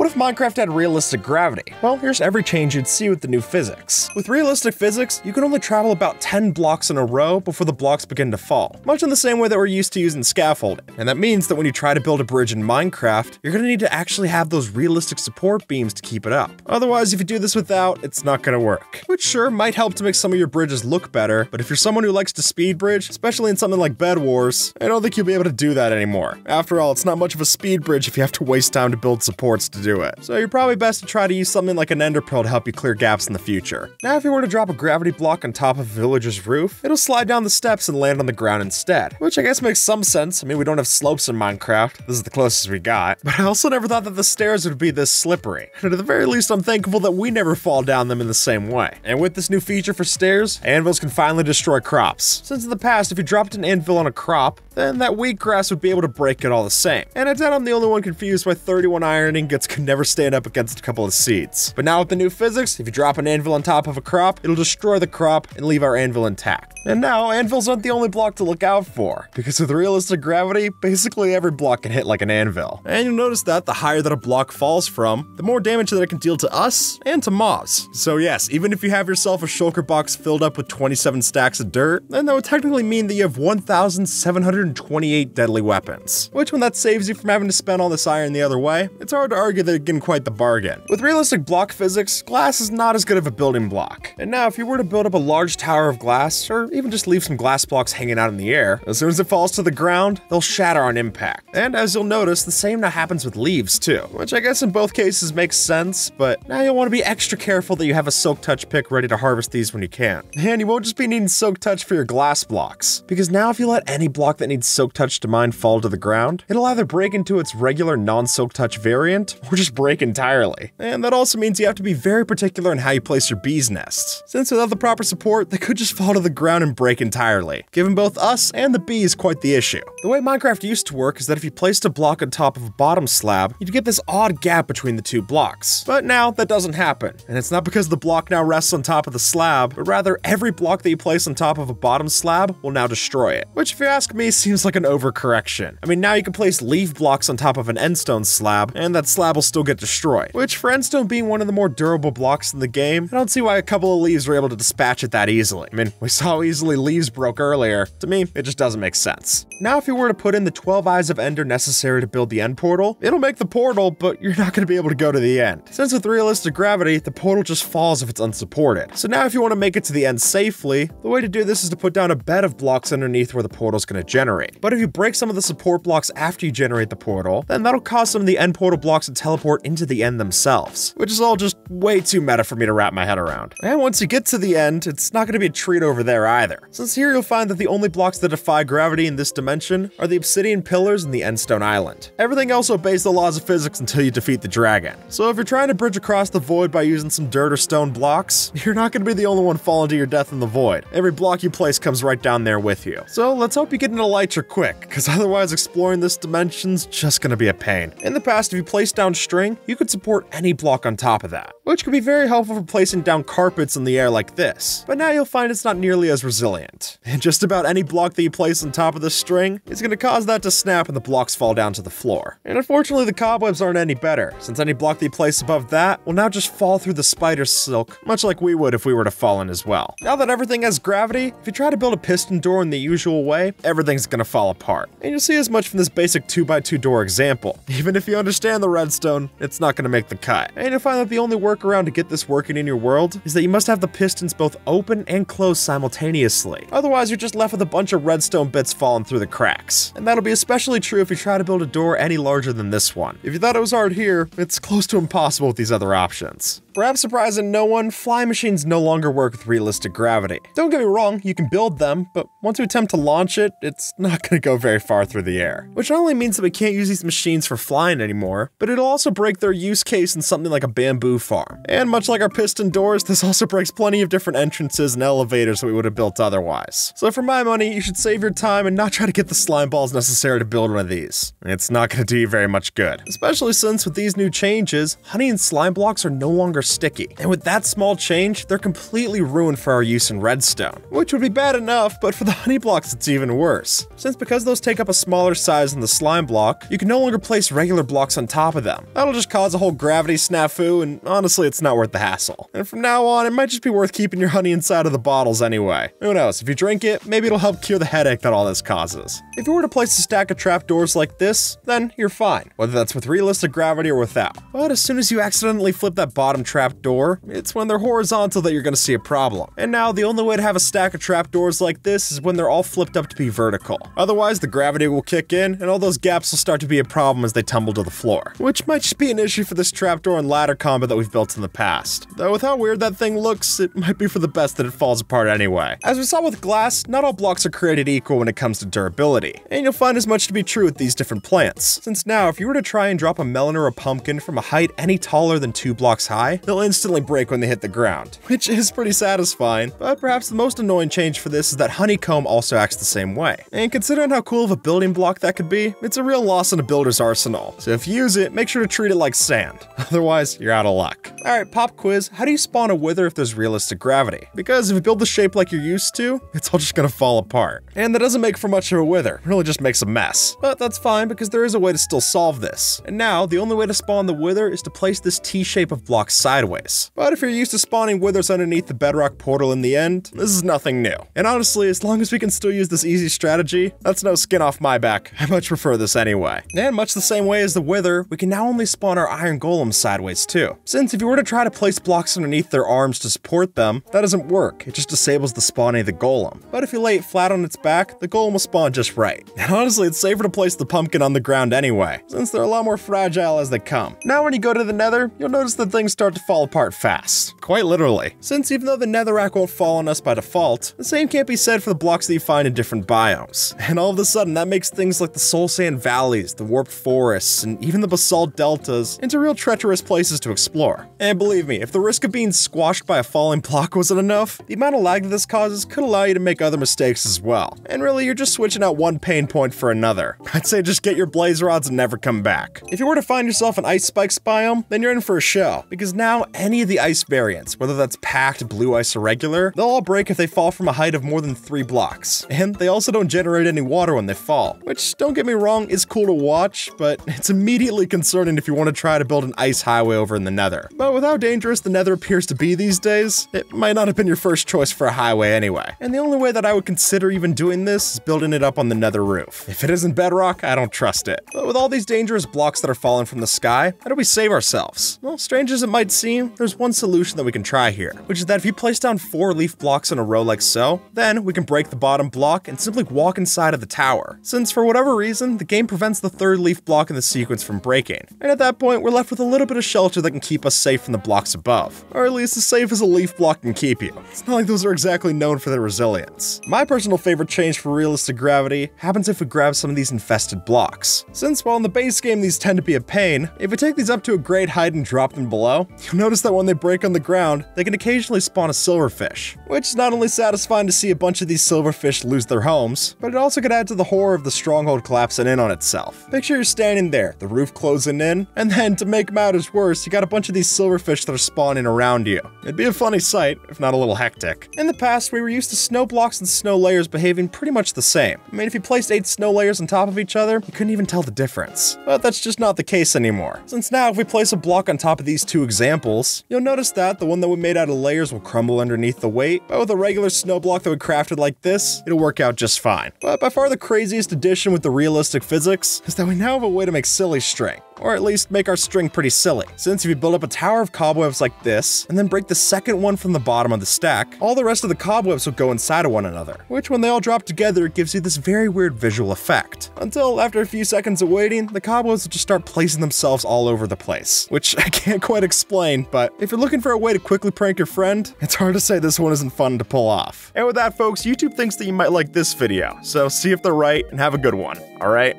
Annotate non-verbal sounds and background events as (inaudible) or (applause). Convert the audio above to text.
What if Minecraft had realistic gravity? Well, here's every change you'd see with the new physics. With realistic physics, you can only travel about 10 blocks in a row before the blocks begin to fall, much in the same way that we're used to using scaffolding. And that means that when you try to build a bridge in Minecraft, you're gonna need to actually have those realistic support beams to keep it up. Otherwise, if you do this without, it's not gonna work. Which sure might help to make some of your bridges look better, but if you're someone who likes to speed bridge, especially in something like Bed Wars, I don't think you'll be able to do that anymore. After all, it's not much of a speed bridge if you have to waste time to build supports to do it. So you're probably best to try to use something like an ender pearl to help you clear gaps in the future. Now if you were to drop a gravity block on top of a villager's roof, it'll slide down the steps and land on the ground instead. Which I guess makes some sense. I mean, we don't have slopes in Minecraft. This is the closest we got. But I also never thought that the stairs would be this slippery. And at the very least, I'm thankful that we never fall down them in the same way. And with this new feature for stairs, anvils can finally destroy crops. Since in the past, if you dropped an anvil on a crop, then that wheatgrass would be able to break it all the same. And I doubt I'm the only one confused why 31 iron ingots could never stand up against a couple of seeds. But now with the new physics, if you drop an anvil on top of a crop, it'll destroy the crop and leave our anvil intact. And now, anvils aren't the only block to look out for, because with realistic gravity, basically every block can hit like an anvil. And you'll notice that the higher that a block falls from, the more damage that it can deal to us and to mobs. So yes, even if you have yourself a shulker box filled up with 27 stacks of dirt, then that would technically mean that you have 1,728 deadly weapons. Which when that saves you from having to spend all this iron the other way, it's hard to argue that you're getting quite the bargain. With realistic block physics, glass is not as good of a building block. And now if you were to build up a large tower of glass, or even just leave some glass blocks hanging out in the air, as soon as it falls to the ground, they'll shatter on impact. And as you'll notice, the same now happens with leaves too, which I guess in both cases makes sense, but now you'll want to be extra careful that you have a Silk Touch pick ready to harvest these when you can. And you won't just be needing Silk Touch for your glass blocks, because now if you let any block that needs Silk Touch to mine fall to the ground, it'll either break into its regular non-Silk Touch variant, or just break entirely. And that also means you have to be very particular in how you place your bees nests, since without the proper support, they could just fall to the ground and break entirely, giving both us and the bees quite the issue. The way Minecraft used to work is that if you placed a block on top of a bottom slab, you'd get this odd gap between the two blocks. But now that doesn't happen, and it's not because the block now rests on top of the slab, but rather every block that you place on top of a bottom slab will now destroy it. Which if you ask me (laughs) seems like an overcorrection. I mean now you can place leaf blocks on top of an endstone slab, and that slab will still get destroyed. Which for endstone being one of the more durable blocks in the game, I don't see why a couple of leaves were able to dispatch it that easily. I mean, we (laughs) saw how easily leaves broke earlier. To me, it just doesn't make sense. Now if you were to put in the 12 Eyes of Ender necessary to build the end portal, it'll make the portal, but you're not going to be able to go to the end. Since with realistic gravity, the portal just falls if it's unsupported. So now if you want to make it to the end safely, the way to do this is to put down a bed of blocks underneath where the portal's going to generate. But if you break some of the support blocks after you generate the portal, then that'll cause some of the end portal blocks to teleport into the end themselves, which is all just way too meta for me to wrap my head around. And once you get to the end, it's not going to be a treat over there either, since here you'll find that the only blocks that defy gravity in this dimension are the obsidian pillars and the endstone island. Everything else obeys the laws of physics until you defeat the dragon. So if you're trying to bridge across the void by using some dirt or stone blocks, (laughs) you're not going to be the only one falling to your death in the void. Every block you place comes right down there with you. So let's hope you get into Elytra quick, because otherwise exploring this dimension's just going to be a pain. In the past, if you place down string, you could support any block on top of that, which could be very helpful for placing down carpets in the air like this. But now you'll find it's not nearly as resilient. (laughs) And just about any block that you place on top of the string is going to cause that to snap and the blocks fall down to the floor. And unfortunately, the cobwebs aren't any better, since any block that you place above that will now just fall through the spider silk, much like we would if we were to fall in as well. Now that everything has gravity, if you try to build a piston door in the usual way, everything's gonna fall apart. And you'll see as much from this basic 2x2 door example. (laughs) Even if you understand the redstone, it's not gonna make the cut. And you'll find that the only workaround to get this working in your world is that you must have the pistons both open and closed simultaneously. Otherwise, you're just left with a bunch of redstone bits falling through the cracks. And that'll be especially true if you try to build a door any larger than this one. If you thought it was hard here, it's close to impossible with these other options. Perhaps surprising no one, flying machines no longer work with realistic gravity. Don't get me wrong, you can build them, but once you attempt to launch it, it's (laughs) not going to go very far through the air. Which not only means that we can't use these machines for flying anymore, but it'll also break their use case in something like a bamboo farm. And much like our piston doors, this also breaks plenty of different entrances and elevators that we would have built otherwise. So for my money, you should save your time and not try to get the slime balls necessary to build one of these. It's not going to do you very much good. Especially since with these new changes, honey and slime blocks are no longer longer sticky. And with that small change, they're completely ruined for our use in redstone, which would be bad enough, but for the (laughs) honey blocks it's even worse. Since because those take up a smaller size than the slime block, you can no longer place regular blocks on top of them. That'll just cause a whole gravity snafu, and honestly, it's not worth the hassle. And from now on, it might just be worth keeping your honey inside of the bottles anyway. Who knows, if you drink it, maybe it'll help cure the headache that all this causes. If you were to place a stack of trapdoors like this, then you're fine, whether that's with realistic gravity or without. But as soon as you accidentally flip that bottom trapdoor, it's when they're horizontal that you're gonna see a problem. And now the only way to have a stack of trapdoors like this is when they're all flipped up to be vertical. Otherwise, the gravity will kick in and all those gaps will start to be a problem as they tumble to the floor, which might just be an issue for this trapdoor and ladder combo that we've built in the past. Though with how weird that thing looks, it might be for the best that it falls apart anyway. As we saw with glass, not all blocks are created equal when it comes to durability, and you'll find as much to be true with these different plants. Since now, if you were to try and drop a melon or a pumpkin from a height any taller than two blocks high, they'll instantly break when they hit the ground, which is pretty satisfying, but perhaps the most annoying change for this is that honeycomb also acts the same way. And considering how cool of a building block that could be, it's a real loss in a builder's arsenal. So if you use it, make sure to treat it like sand, (laughs) otherwise you're out of luck. Alright, pop quiz, how do you spawn a wither if there's realistic gravity? Because if you build the shape like you're used to, it's all just gonna fall apart. And that doesn't make for much of a wither, it really just makes a mess. But that's fine because there is a way to still solve this. And now, the only way to spawn the wither is to place this T-shape of block sideways. But if you're used to spawning withers underneath the bedrock portal in the end, this is nothing new. And honestly, as long as we can still use this easy strategy, that's no skin off my back. (laughs) I much prefer this anyway. And much the same way as the wither, we can now only spawn our iron golems sideways too. Since if you were to try to place blocks underneath their arms to support them, that doesn't work. It just disables the spawning of the golem. But if you lay it flat on its back, the golem will spawn just right. (laughs) And honestly, it's safer to place the pumpkin on the ground anyway, since they're a lot more fragile as they come. Now when you go to the nether, you'll notice that things start to fall apart fast. Quite literally. Since even though the netherrack won't fall on us by default, the same can't be said for the blocks that you find in different biomes. (laughs) And all of a sudden, that makes things like the soul sand valleys, the warped forests, and even the basalt deltas into real treacherous places to explore. And believe me, if the risk of being squashed by a falling block (laughs) wasn't enough, the amount of lag that this causes could allow you to make other mistakes as well. And really, you're just switching out one pain point for another. (laughs) I'd say just get your blaze rods and never come back. If you were to find yourself an ice spikes biome, then you're in for a show, because now any of the ice variants, whether that's packed, blue ice, or regular, they'll all break if they fall from a height of more than three blocks. And they also don't generate any water when they fall, which, don't get me wrong, is cool to watch, but (laughs) it's immediately concerning if you want to try to build an ice highway over in the nether. But with how dangerous the nether appears to be these days, it might not have been your first choice for a highway anyway. And the only way that I would consider even doing this is building it up on the nether roof. If it isn't bedrock, I don't trust it. But with all these dangerous blocks that are falling from the sky, how do we save ourselves? Well, strange as it might seem, there's one solution that we can try here, which is that if you place down four leaf blocks in a row like so, then we can break the bottom block and simply walk inside of the tower. Since for whatever reason, the game prevents the third leaf block in the sequence from breaking. And at that point, we're left with a little bit of shelter that can keep us safe from the blocks above. Or at least as safe as a leaf block can keep you. It's not like those are exactly known for their resilience. My personal favorite change for realistic gravity happens if we grab some of these infested blocks. Since while in the base game these tend to be a pain, if we take these up to a great height and drop them below, you'll notice that when they break on the ground, they can occasionally spawn a silverfish, which is not only satisfying to see a bunch of these silverfish lose their homes, but it also could add to the horror of the stronghold collapsing in on itself. Picture you're standing there, the roof closing in, and then to make matters worse, you got a bunch of these silverfish that are spawning around you. It'd be a funny sight, if not a little hectic. In the past, we were used to snow blocks and snow layers behaving pretty much the same. I mean, if you placed eight snow layers on top of each other, you couldn't even tell the difference. But that's just not the case anymore. Since now, if we place a block on top of these two examples, you'll notice that the one that we made out of layers will crumble underneath the weight, but with a regular snow block that we crafted like this, it'll work out just fine. But by far the craziest addition with the realistic physics is that we now have a way to make silly string or at least make our string pretty silly. Since if you build up a tower of cobwebs like this, and then break the second one from the bottom of the stack, all the rest of the cobwebs will go inside of one another, which when they all drop together gives you this very weird visual effect. Until after a few seconds of waiting, the cobwebs will just start placing themselves all over the place, which (laughs) I can't quite explain, but if you're looking for a way to quickly prank your friend, it's hard to say this one isn't fun to pull off. And with that folks, YouTube thinks that you might like this video, so see if they're right and have a good one, alright?